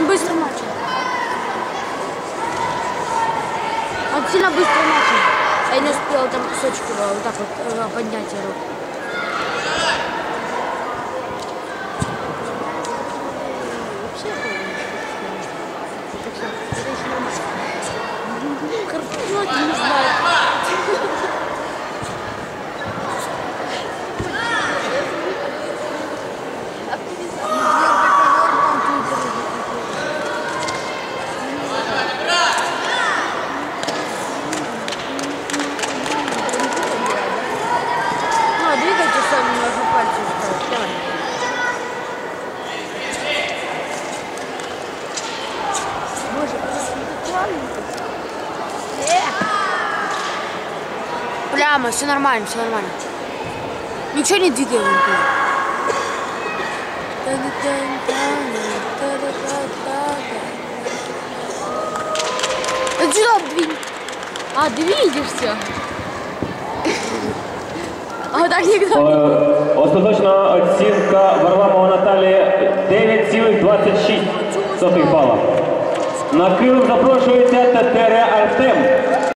Он быстро начал. Он сильно быстро начал. А я не успел там кусочек вот так вот э, поднять его. Вообще, это еще нормально. Прямо, все нормально, все нормально. Ничего не двигаем. Отсюда двинь. А, ты видишь все? А так не Е, Остаточна оцінка Варламова Наталії 9,26 бала. На килим запрошується.